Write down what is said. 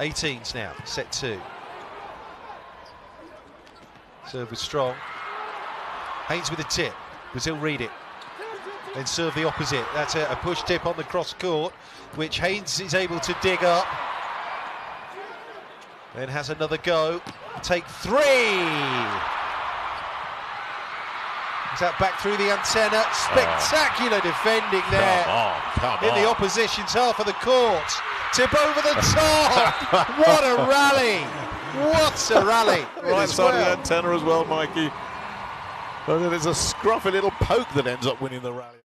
18s now, set two. Serve was strong. Haynes with a tip. Brazil read it. Then serve the opposite. That's a, a push tip on the cross court, which Haynes is able to dig up. Then has another go. Take three. Is that back through the antenna? Oh. Spectacular defending there Come on, come in on. the opposition's half of the court. Tip over the top. what a rally! What a rally! right side well. of the antenna as well, Mikey. But there's a scruffy little poke that ends up winning the rally.